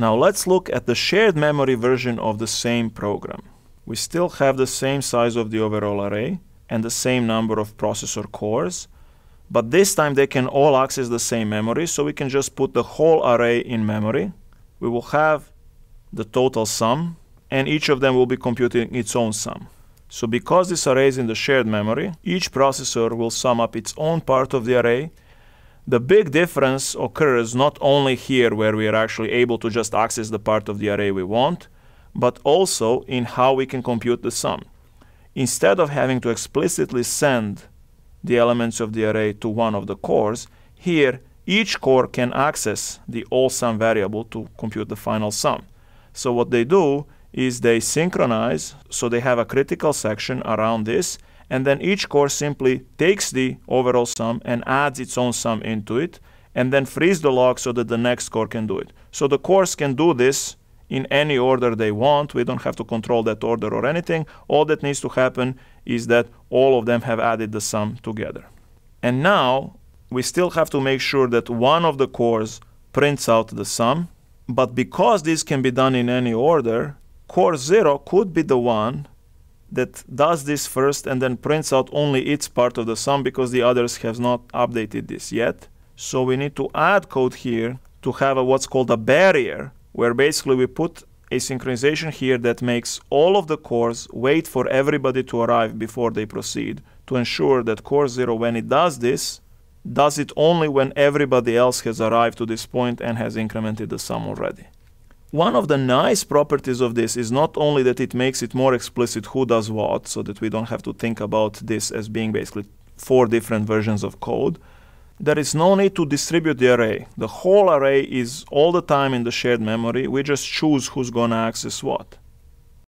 Now let's look at the shared memory version of the same program. We still have the same size of the overall array and the same number of processor cores, but this time they can all access the same memory, so we can just put the whole array in memory. We will have the total sum, and each of them will be computing its own sum. So because this array is in the shared memory, each processor will sum up its own part of the array. The big difference occurs not only here where we are actually able to just access the part of the array we want, but also in how we can compute the sum. Instead of having to explicitly send the elements of the array to one of the cores, here each core can access the all sum variable to compute the final sum. So what they do is they synchronize, so they have a critical section around this, and then each core simply takes the overall sum and adds its own sum into it, and then frees the lock so that the next core can do it. So the cores can do this in any order they want. We don't have to control that order or anything. All that needs to happen is that all of them have added the sum together. And now we still have to make sure that one of the cores prints out the sum. But because this can be done in any order, core 0 could be the one that does this first and then prints out only its part of the sum because the others have not updated this yet. So we need to add code here to have a, what's called a barrier, where basically we put a synchronization here that makes all of the cores wait for everybody to arrive before they proceed to ensure that core 0, when it does this, does it only when everybody else has arrived to this point and has incremented the sum already. One of the nice properties of this is not only that it makes it more explicit who does what, so that we don't have to think about this as being basically four different versions of code. There is no need to distribute the array. The whole array is all the time in the shared memory. We just choose who's going to access what.